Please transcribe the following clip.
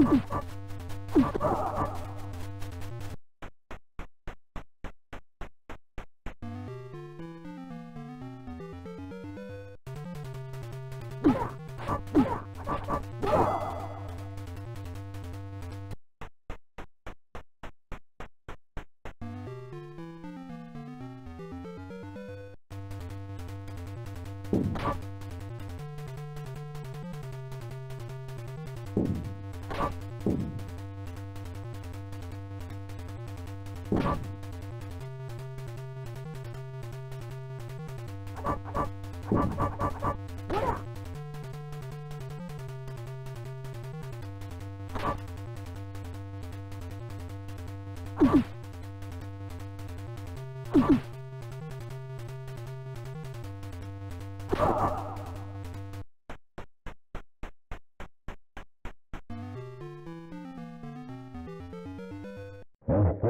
you Oh! Oh,